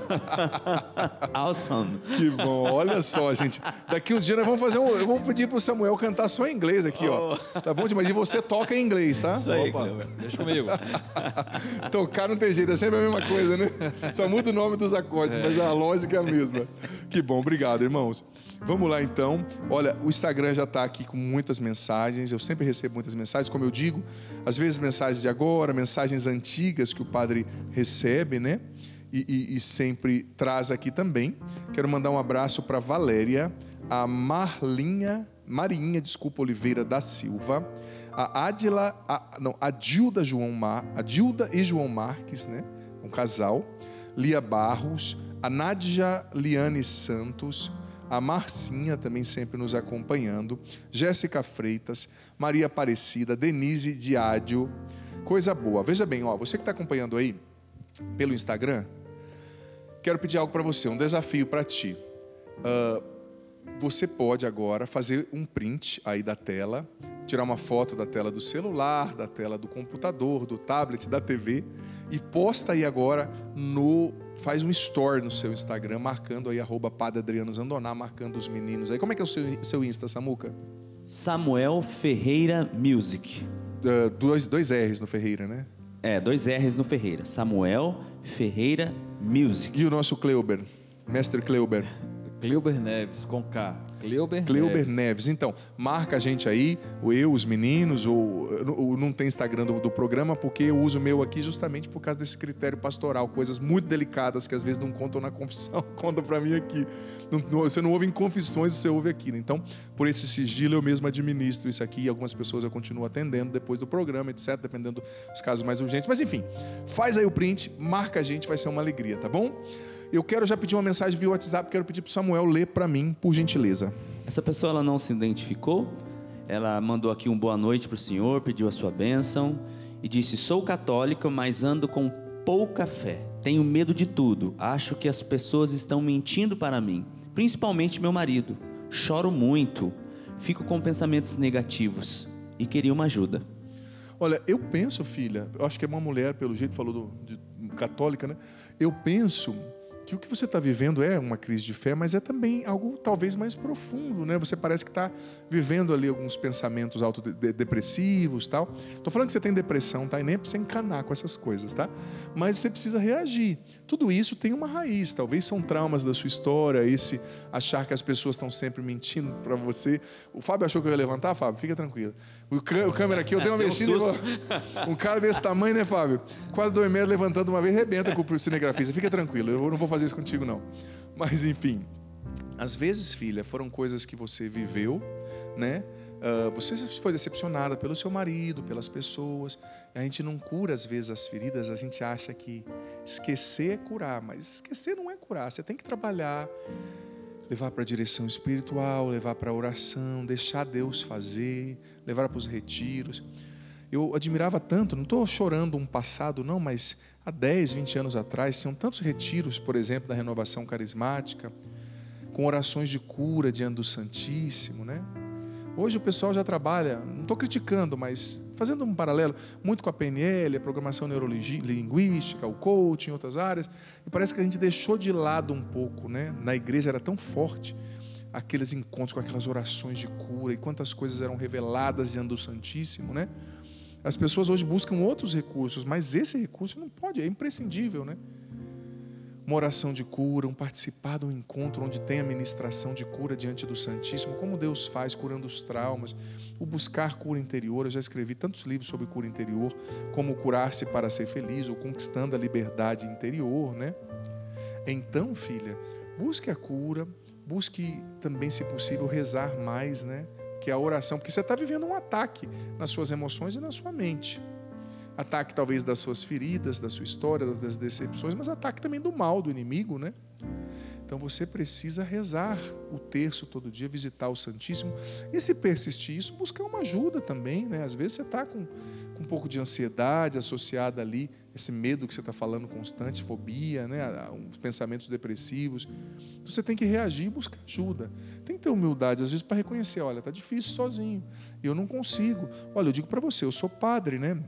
awesome. Que bom, olha só, gente. Daqui uns dias nós vamos fazer um. Eu vou pedir pro Samuel cantar só em inglês aqui, ó. Tá bom demais? E você toca em inglês, tá? Isso aí, Opa, deixa comigo. Tocar não tem jeito, é sempre a mesma coisa, né? Só muda o nome dos acordes, mas a lógica é a mesma. Que bom, obrigado, irmãos. Vamos lá então. Olha, o Instagram já está aqui com muitas mensagens. Eu sempre recebo muitas mensagens, como eu digo, às vezes mensagens de agora, mensagens antigas que o padre recebe, né? E, e- e sempre traz aqui também. Quero mandar um abraço para Valéria, a Marlinha, Marinha, desculpa, Oliveira da Silva, a Adila, a, não, a Dilda João Mar, a Dilda e João Marques, né? Um casal. Lia Barros, a Nádia Liane Santos, a Marcinha também sempre nos acompanhando, Jéssica Freitas, Maria Aparecida, Denise Diádio. Coisa boa. Veja bem, ó, você que está acompanhando aí pelo Instagram, quero pedir algo para você, um desafio para ti. Ah, você pode agora fazer um print aí da tela, tirar uma foto da tela do celular, da tela do computador, do tablet, da TV e posta aí agora no faz um story no seu Instagram marcando aí arroba Adriano Zandoná, marcando os meninos aí. Como é que é o seu, seu Insta, Samuca? Samuel Ferreira Music. Ah, dois, dois R's no Ferreira, né? É, dois R's no Ferreira. Samuel Ferreira Music. E o nosso Cleuber, mestre Cleuber. Cleuber Neves, com K. Cleuber, Cleuber Neves. Neves. Então, marca a gente aí, ou eu, os meninos, ou, ou não tem Instagram do, do programa, porque eu uso o meu aqui justamente por causa desse critério pastoral, coisas muito delicadas que às vezes não contam na confissão, contam para mim aqui. Não- não- você não ouve em confissões, você ouve aqui. né? Então, por esse sigilo, eu mesmo administro isso aqui e algumas pessoas eu continuo atendendo depois do programa, etc., dependendo dos casos mais urgentes. Mas enfim, faz aí o print, marca a gente, vai ser uma alegria, tá bom? Eu quero já pedir uma mensagem via WhatsApp, quero pedir pro Samuel ler para mim, por gentileza. Essa pessoa ela não se identificou. Ela mandou aqui um boa noite para o senhor, pediu a sua bênção e disse: Sou católica, mas ando com pouca fé. Tenho medo de tudo. Acho que as pessoas estão mentindo para mim, principalmente meu marido. Choro muito, fico com pensamentos negativos e queria uma ajuda. Olha, eu penso, filha, eu acho que é uma mulher, pelo jeito falou do, de, católica, né? Eu penso que o que você está vivendo é uma crise de fé, mas é também algo talvez mais profundo, né? Você parece que está vivendo ali alguns pensamentos autodepressivos, tal. Tô falando que você tem depressão, tá? E nem é para você encanar com essas coisas, tá? Mas você precisa reagir. Tudo isso tem uma raiz. Talvez são traumas da sua história, esse achar que as pessoas estão sempre mentindo para você. O Fábio achou que eu ia levantar, Fábio? Fica tranquilo. O, câmera aqui, eu dei uma mexida. Um, um cara desse tamanho, né, Fábio? Quase dois metros levantando uma vez, rebenta com o cinegrafista. Fica tranquilo, eu não vou fazer isso contigo, não. Mas, enfim. Às vezes, filha, foram coisas que você viveu, né? Uh, você foi decepcionada pelo seu marido, pelas pessoas. A gente não cura, às vezes, as feridas. A gente acha que esquecer é curar, mas esquecer não é curar. Você tem que trabalhar levar para a direção espiritual, levar para a oração, deixar Deus fazer, levar para os retiros. Eu admirava tanto, não estou chorando um passado, não, mas há 10, 20 anos atrás, tinham tantos retiros, por exemplo, da renovação carismática, com orações de cura diante do Santíssimo, né? Hoje o pessoal já trabalha, não estou criticando, mas fazendo um paralelo muito com a PNL, a programação neurolinguística, o coaching, outras áreas, e parece que a gente deixou de lado um pouco, né? Na igreja era tão forte aqueles encontros com aquelas orações de cura e quantas coisas eram reveladas diante do Santíssimo, né? As pessoas hoje buscam outros recursos, mas esse recurso não pode, é imprescindível, né? Uma oração de cura, um participar de um encontro onde tem a ministração de cura diante do Santíssimo, como Deus faz curando os traumas, o buscar cura interior. Eu já escrevi tantos livros sobre cura interior, como curar-se para ser feliz, ou conquistando a liberdade interior, né? Então, filha, busque a cura, busque também, se possível, rezar mais, né? Que é a oração, porque você está vivendo um ataque nas suas emoções e na sua mente ataque talvez das suas feridas, da sua história, das decepções, mas ataque também do mal, do inimigo, né? Então você precisa rezar o terço todo dia, visitar o Santíssimo. E se persistir isso, buscar uma ajuda também, né? Às vezes você está com, com um pouco de ansiedade associada ali, esse medo que você está falando constante, fobia, né? Os pensamentos depressivos. Então você tem que reagir e buscar ajuda. Tem que ter humildade, às vezes, para reconhecer: olha, está difícil sozinho, eu não consigo. Olha, eu digo para você, eu sou padre, né?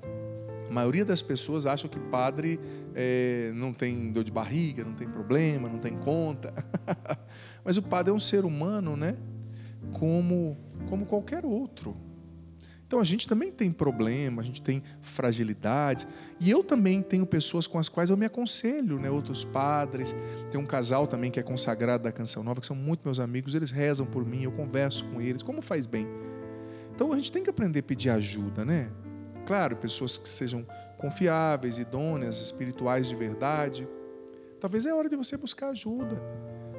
A maioria das pessoas acham que padre é, não tem dor de barriga, não tem problema, não tem conta. Mas o padre é um ser humano, né? Como, como qualquer outro. Então a gente também tem problema, a gente tem fragilidades. E eu também tenho pessoas com as quais eu me aconselho, né? outros padres. Tem um casal também que é consagrado da Canção Nova, que são muito meus amigos, eles rezam por mim, eu converso com eles, como faz bem. Então a gente tem que aprender a pedir ajuda, né? Claro, pessoas que sejam confiáveis, idôneas, espirituais de verdade. Talvez é hora de você buscar ajuda,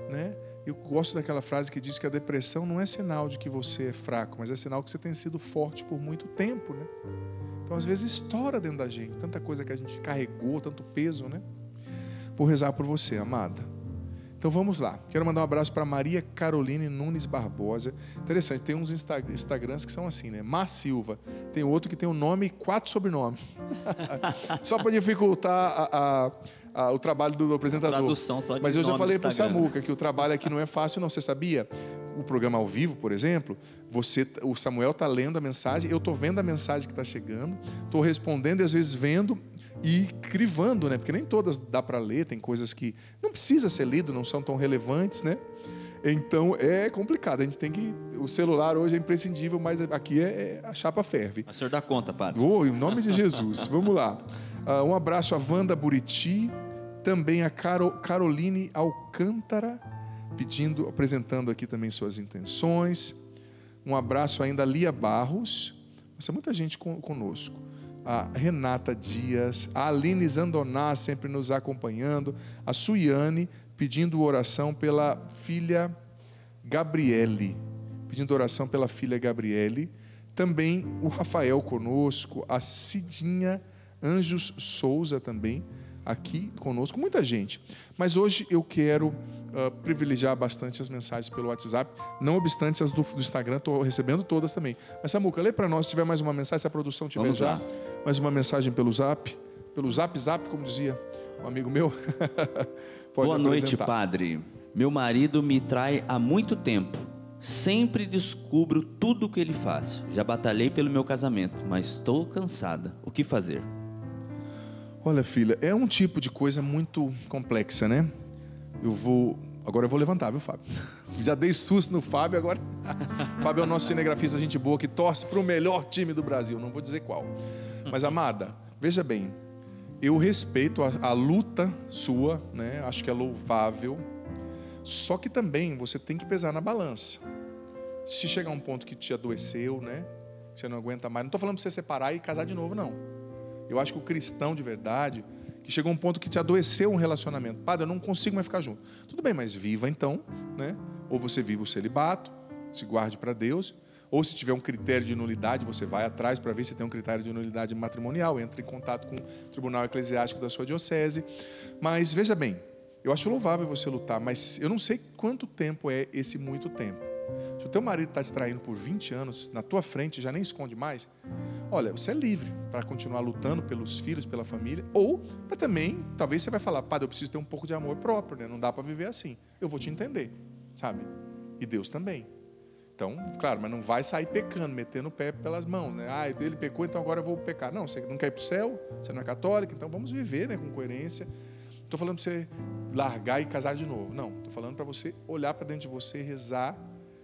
né? Eu gosto daquela frase que diz que a depressão não é sinal de que você é fraco, mas é sinal que você tem sido forte por muito tempo, né? Então, às vezes, estoura dentro da gente, tanta coisa que a gente carregou, tanto peso, né? Vou rezar por você, amada. Então vamos lá. Quero mandar um abraço para Maria Caroline Nunes Barbosa. Interessante, tem uns Instagrams que são assim, né? Má Silva. Tem outro que tem o um nome e quatro sobrenomes. só para dificultar a, a, a, o trabalho do, apresentador. Tradução só de Mas eu já falei para o Samuca que o trabalho aqui não é fácil, não. Você sabia? O programa ao vivo, por exemplo, você, o Samuel está lendo a mensagem, eu estou vendo a mensagem que está chegando, estou respondendo e às vezes vendo e crivando, né? Porque nem todas dá para ler, tem coisas que não precisa ser lido, não são tão relevantes, né? Então é complicado. A gente tem que. O celular hoje é imprescindível, mas aqui é, é a chapa ferve. O senhor dá conta, padre. Oh, em nome de Jesus. Vamos lá. Uh, um abraço a Wanda Buriti, também a Caro, Caroline Alcântara, pedindo, apresentando aqui também suas intenções. Um abraço ainda a Lia Barros. Nossa, muita gente conosco a Renata Dias, a Aline Zandoná sempre nos acompanhando, a Suiane pedindo oração pela filha Gabriele, pedindo oração pela filha Gabriele, também o Rafael conosco, a Cidinha Anjos Souza também aqui conosco, muita gente. Mas hoje eu quero uh, privilegiar bastante as mensagens pelo WhatsApp, não obstante as do, do Instagram, estou recebendo todas também. Mas Samuca, lê para nós, se tiver mais uma mensagem, se a produção tiver Vamos já, lá. Mais uma mensagem pelo Zap, pelo Zap Zap, como dizia um amigo meu. Boa noite, padre. Meu marido me trai há muito tempo. Sempre descubro tudo o que ele faz. Já batalhei pelo meu casamento, mas estou cansada. O que fazer? Olha, filha, é um tipo de coisa muito complexa, né? Eu vou. Agora eu vou levantar, viu, Fábio? Já dei susto no Fábio, agora. Fábio é o nosso cinegrafista, gente boa, que torce para o melhor time do Brasil, não vou dizer qual. Mas, amada, veja bem, eu respeito a, a luta sua, né? acho que é louvável, só que também você tem que pesar na balança. Se chegar um ponto que te adoeceu, né? Você não aguenta mais. Não estou falando para você separar e casar de novo, não. Eu acho que o cristão de verdade, que chegou um ponto que te adoeceu um relacionamento. Padre, eu não consigo mais ficar junto. Tudo bem, mas viva então, né? Ou você vive o celibato, se guarde para Deus, ou se tiver um critério de nulidade, você vai atrás para ver se tem um critério de nulidade matrimonial, entra em contato com o tribunal eclesiástico da sua diocese. Mas veja bem, eu acho louvável você lutar, mas eu não sei quanto tempo é esse muito tempo. Se o teu marido está te traindo por 20 anos, na tua frente, já nem esconde mais, olha, você é livre para continuar lutando pelos filhos, pela família, ou para também, talvez você vai falar, padre, eu preciso ter um pouco de amor próprio, né? não dá para viver assim. Eu vou te entender, sabe? E Deus também. Então, claro, mas não vai sair pecando, metendo o pé pelas mãos, né? Ah, ele pecou, então agora eu vou pecar. Não, você não quer ir para o céu, você não é católico, então vamos viver né, com coerência. Estou falando para você largar e casar de novo. Não, estou falando para você olhar para dentro de você, rezar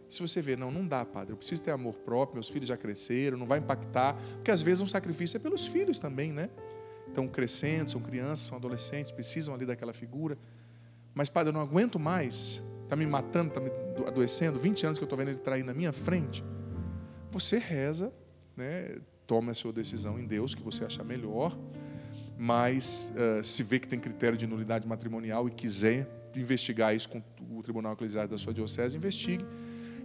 se você vê, não, não dá, padre, eu preciso ter amor próprio, meus filhos já cresceram, não vai impactar, porque às vezes um sacrifício é pelos filhos também, né? Estão crescendo, são crianças, são adolescentes, precisam ali daquela figura. Mas, padre, eu não aguento mais, está me matando, está me adoecendo, 20 anos que eu estou vendo ele trair na minha frente. Você reza, né? toma a sua decisão em Deus, que você achar melhor, mas uh, se vê que tem critério de nulidade matrimonial e quiser investigar isso com o Tribunal Eclesiástico da sua diocese, investigue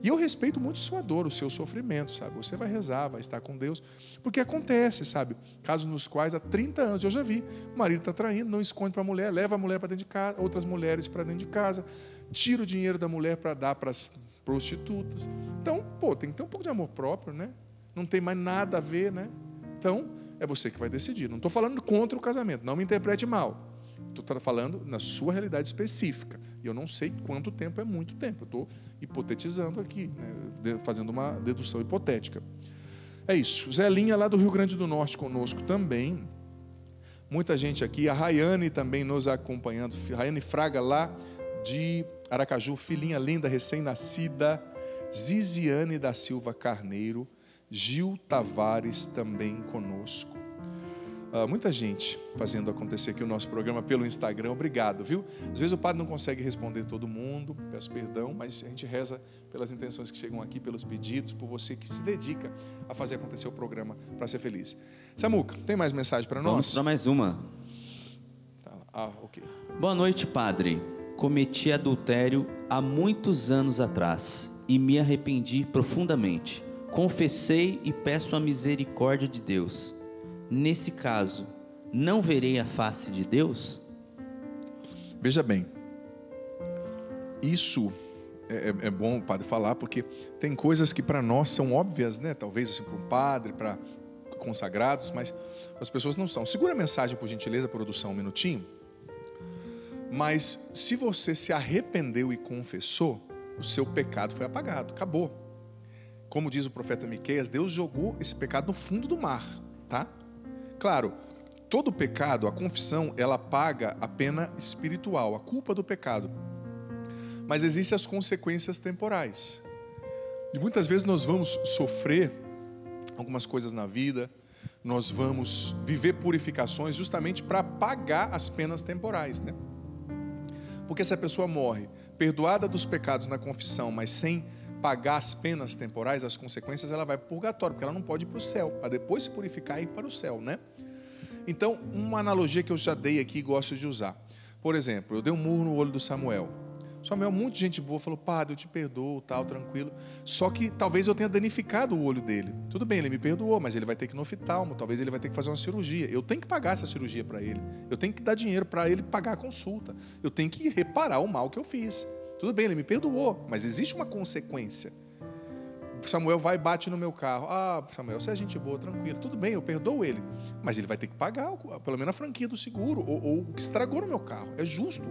e eu respeito muito sua dor, o seu sofrimento, sabe? Você vai rezar, vai estar com Deus. Porque acontece, sabe? Casos nos quais há 30 anos eu já vi. O marido está traindo, não esconde para a mulher, leva a mulher para dentro de casa, outras mulheres para dentro de casa, tira o dinheiro da mulher para dar para as prostitutas. Então, pô, tem que ter um pouco de amor próprio, né? Não tem mais nada a ver, né? Então, é você que vai decidir. Não estou falando contra o casamento, não me interprete mal. Estou falando na sua realidade específica. E eu não sei quanto tempo é muito tempo. Estou hipotetizando aqui, né, fazendo uma dedução hipotética. É isso. Zelinha lá do Rio Grande do Norte conosco também. Muita gente aqui. A Rayane também nos acompanhando. Rayane Fraga lá de Aracaju, filhinha linda, recém-nascida. Ziziane da Silva Carneiro. Gil Tavares também conosco. Uh, muita gente fazendo acontecer aqui o nosso programa pelo Instagram. Obrigado, viu? Às vezes o padre não consegue responder todo mundo, peço perdão, mas a gente reza pelas intenções que chegam aqui, pelos pedidos, por você que se dedica a fazer acontecer o programa para ser feliz. Samuca, tem mais mensagem para nós? Vamos para mais uma. Tá. Ah, ok. Boa noite, padre. Cometi adultério há muitos anos atrás e me arrependi profundamente. Confessei e peço a misericórdia de Deus nesse caso, não verei a face de Deus? Veja bem, isso é, é, é bom o padre falar, porque tem coisas que para nós são óbvias, né? Talvez assim, para um padre, para consagrados, mas as pessoas não são. Segura a mensagem, por gentileza, produção, um minutinho. Mas se você se arrependeu e confessou, o seu pecado foi apagado, acabou. Como diz o profeta Miqueias, Deus jogou esse pecado no fundo do mar, tá? Claro, todo pecado, a confissão, ela paga a pena espiritual, a culpa do pecado. Mas existem as consequências temporais. E muitas vezes nós vamos sofrer algumas coisas na vida, nós vamos viver purificações justamente para pagar as penas temporais, né? Porque se a pessoa morre perdoada dos pecados na confissão, mas sem pagar as penas temporais, as consequências, ela vai para o purgatório, porque ela não pode ir para o céu, para depois se purificar e ir para o céu, né? Então, uma analogia que eu já dei aqui e gosto de usar. Por exemplo, eu dei um murro no olho do Samuel. Samuel, muito gente boa, falou: Padre, eu te perdoo, tal, tranquilo. Só que talvez eu tenha danificado o olho dele. Tudo bem, ele me perdoou, mas ele vai ter que ir no oftalmo, talvez ele vai ter que fazer uma cirurgia. Eu tenho que pagar essa cirurgia para ele. Eu tenho que dar dinheiro para ele pagar a consulta. Eu tenho que reparar o mal que eu fiz. Tudo bem, ele me perdoou, mas existe uma consequência. Samuel vai e bate no meu carro. Ah, Samuel, você é gente boa, tranquilo. Tudo bem, eu perdoo ele. Mas ele vai ter que pagar, pelo menos a franquia do seguro, ou, ou o que estragou no meu carro. É justo,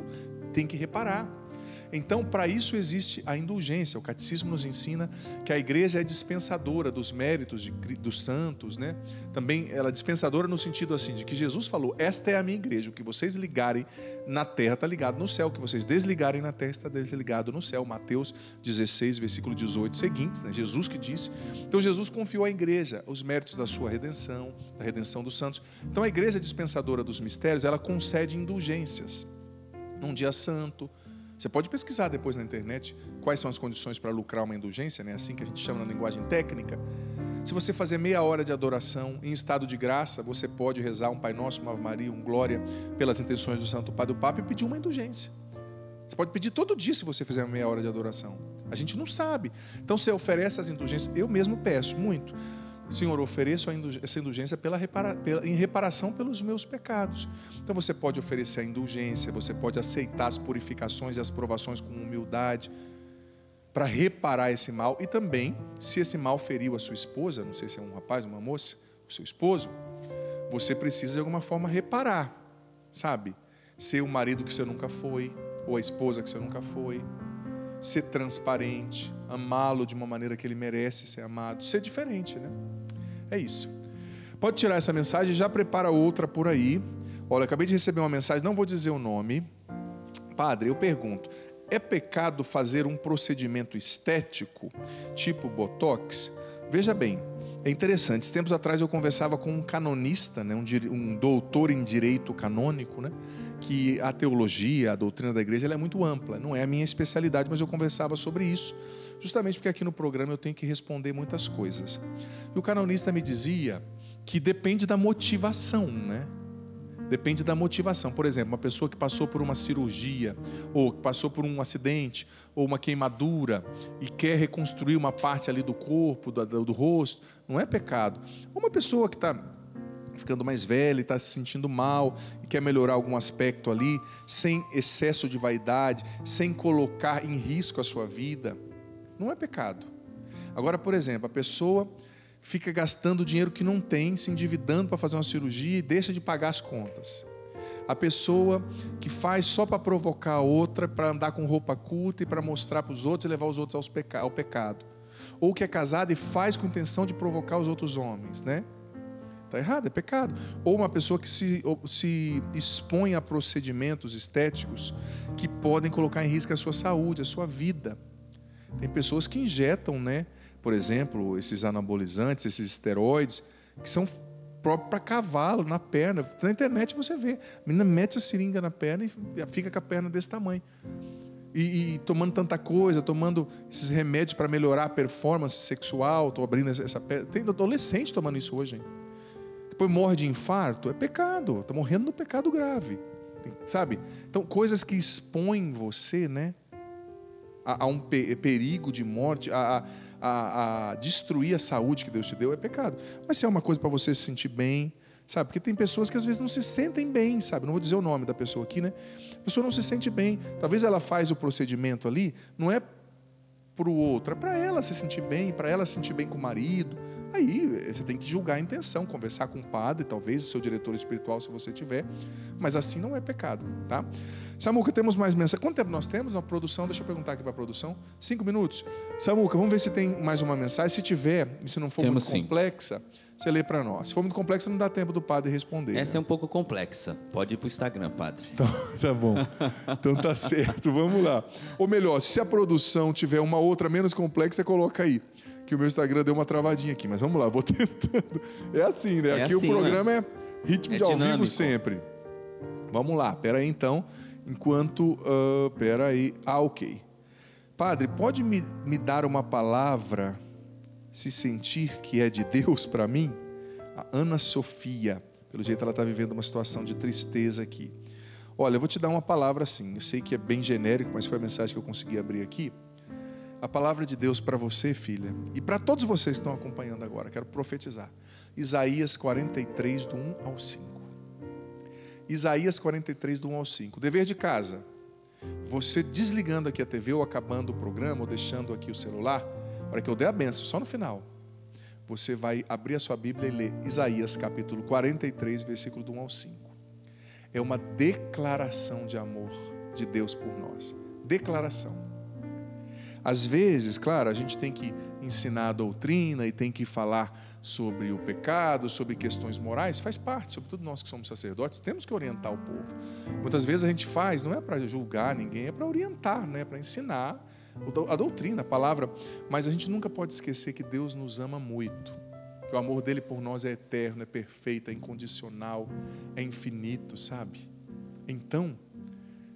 tem que reparar. Então, para isso existe a indulgência. O catecismo nos ensina que a igreja é dispensadora dos méritos de, dos santos, né? Também ela é dispensadora no sentido assim de que Jesus falou: "Esta é a minha igreja, o que vocês ligarem na terra está ligado no céu, o que vocês desligarem na terra está desligado no céu." Mateus 16, versículo 18 seguintes, né? Jesus que disse. Então Jesus confiou à igreja os méritos da sua redenção, da redenção dos santos. Então a igreja dispensadora dos mistérios, ela concede indulgências. Num dia santo, você pode pesquisar depois na internet quais são as condições para lucrar uma indulgência, né? assim que a gente chama na linguagem técnica. Se você fazer meia hora de adoração em estado de graça, você pode rezar um Pai Nosso, uma Ave Maria, um Glória pelas intenções do Santo Padre do Papa e pedir uma indulgência. Você pode pedir todo dia se você fizer meia hora de adoração. A gente não sabe. Então você oferece as indulgências. Eu mesmo peço muito. Senhor, ofereço essa indulgência pela repara, pela, em reparação pelos meus pecados. Então você pode oferecer a indulgência, você pode aceitar as purificações e as provações com humildade para reparar esse mal e também, se esse mal feriu a sua esposa, não sei se é um rapaz, uma moça, o seu esposo, você precisa de alguma forma reparar, sabe? Ser o marido que você nunca foi, ou a esposa que você nunca foi, ser transparente, amá-lo de uma maneira que ele merece ser amado, ser diferente, né? É isso. Pode tirar essa mensagem e já prepara outra por aí. Olha, acabei de receber uma mensagem, não vou dizer o nome. Padre, eu pergunto: é pecado fazer um procedimento estético, tipo botox? Veja bem, é interessante. Tempos atrás eu conversava com um canonista, né, um, um doutor em direito canônico, né, que a teologia, a doutrina da igreja, é muito ampla. Não é a minha especialidade, mas eu conversava sobre isso justamente porque aqui no programa eu tenho que responder muitas coisas. E o canonista me dizia que depende da motivação, né? Depende da motivação. Por exemplo, uma pessoa que passou por uma cirurgia, ou que passou por um acidente, ou uma queimadura, e quer reconstruir uma parte ali do corpo, do, do, do rosto, não é pecado. Uma pessoa que está ficando mais velha está se sentindo mal e quer melhorar algum aspecto ali, sem excesso de vaidade, sem colocar em risco a sua vida. Não é pecado. Agora, por exemplo, a pessoa fica gastando dinheiro que não tem, se endividando para fazer uma cirurgia e deixa de pagar as contas. A pessoa que faz só para provocar a outra, para andar com roupa curta e para mostrar para os outros e levar os outros ao pecado. Ou que é casada e faz com intenção de provocar os outros homens, né? Está errado, é pecado. Ou uma pessoa que se, se expõe a procedimentos estéticos que podem colocar em risco a sua saúde, a sua vida. Tem pessoas que injetam, né? Por exemplo, esses anabolizantes, esses esteroides, que são próprios para cavalo, na perna. Na internet você vê. A menina mete a seringa na perna e fica com a perna desse tamanho. E, e tomando tanta coisa, tomando esses remédios para melhorar a performance sexual, estou abrindo essa perna. Tem adolescente tomando isso hoje, hein? Depois morre de infarto, é pecado. Está morrendo no pecado grave. Sabe? Então, coisas que expõem você, né? a, a um perigo de morte, a, a, a, destruir a saúde que Deus te deu, é pecado. Mas se é uma coisa para você se sentir bem, sabe? Porque tem pessoas que às vezes não se sentem bem, sabe? Não vou dizer o nome da pessoa aqui, né? A pessoa não se sente bem. Talvez ela faz o procedimento ali, não é para o outro, é para ela se sentir bem, para ela se sentir bem com o marido. Aí você tem que julgar a intenção, conversar com o padre, talvez o seu diretor espiritual, se você tiver. Mas assim não é pecado, tá? Samuca, temos mais mensagem. Quanto tempo nós temos na produção? Deixa eu perguntar aqui para a produção. Cinco minutos. Samuca, vamos ver se tem mais uma mensagem. Se tiver, e se não for temos muito sim. complexa, você lê para nós. Se for muito complexa, não dá tempo do padre responder. Essa né? é um pouco complexa. Pode ir para o Instagram, padre. Tá, tá bom. Então tá certo. Vamos lá. Ou melhor, se a produção tiver uma outra menos complexa, coloca aí que o meu Instagram deu uma travadinha aqui, mas vamos lá, vou tentando. É assim, né? É aqui assim, o programa né? é ritmo é de dinâmico. ao vivo sempre. Vamos lá, pera aí então enquanto. Uh, pera aí. Ah, ok. Padre, pode me, me dar uma palavra se sentir que é de Deus para mim? A Ana Sofia, pelo jeito ela está vivendo uma situação de tristeza aqui. Olha, eu vou te dar uma palavra assim. Eu sei que é bem genérico, mas foi a mensagem que eu consegui abrir aqui. A palavra de Deus para você, filha, e para todos vocês que estão acompanhando agora, quero profetizar. Isaías 43, do 1 ao 5. Isaías 43, do 1 ao 5. Dever de casa. Você desligando aqui a TV ou acabando o programa ou deixando aqui o celular, para que eu dê a benção, só no final. Você vai abrir a sua Bíblia e ler Isaías capítulo 43, versículo do 1 ao 5. É uma declaração de amor de Deus por nós. declaração. Às vezes, claro, a gente tem que ensinar a doutrina e tem que falar sobre o pecado, sobre questões morais, faz parte, sobretudo nós que somos sacerdotes, temos que orientar o povo. Muitas vezes a gente faz, não é para julgar ninguém, é para orientar, né? para ensinar a doutrina, a palavra, mas a gente nunca pode esquecer que Deus nos ama muito, que o amor dele por nós é eterno, é perfeito, é incondicional, é infinito, sabe? Então,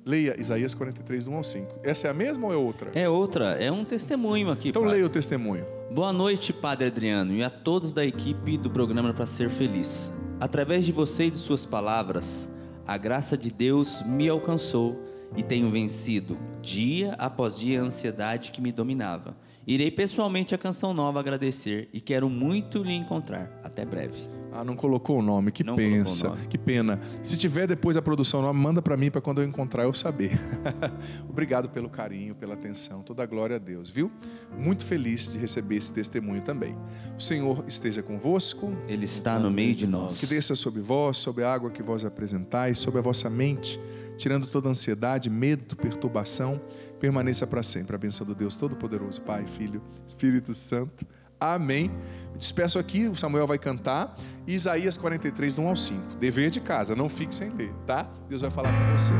leia Isaías 43, 1 ao 5. Essa é a mesma ou é outra? É outra, é um testemunho aqui. Então, leia o testemunho. Boa noite, Padre Adriano, e a todos da equipe do programa Para Ser Feliz. Através de você e de suas palavras, a graça de Deus me alcançou e tenho vencido, dia após dia, a ansiedade que me dominava. Irei pessoalmente à Canção Nova agradecer e quero muito lhe encontrar. Até breve. Ah, não colocou o nome, que não pensa, nome. que pena. Se tiver depois a produção nome, manda para mim para quando eu encontrar eu saber. Obrigado pelo carinho, pela atenção, toda a glória a Deus, viu? Muito feliz de receber esse testemunho também. O Senhor esteja convosco. Ele está no meio de nós. Que desça sobre vós, sobre a água que vós apresentais, sobre a vossa mente tirando toda ansiedade, medo, perturbação, permaneça para sempre. A benção do Deus Todo-Poderoso, Pai, Filho, Espírito Santo. Amém. Eu despeço aqui, o Samuel vai cantar. Isaías 43, do 1 ao 5. Dever de casa, não fique sem ler, tá? Deus vai falar com você.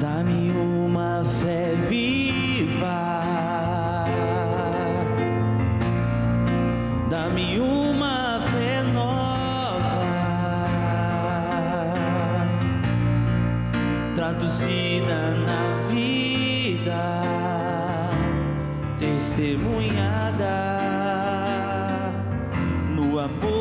Dá-me uma fé viva. Dá-me uma fé nova. traduzida na vida, testemunhada amor pelos irmãos.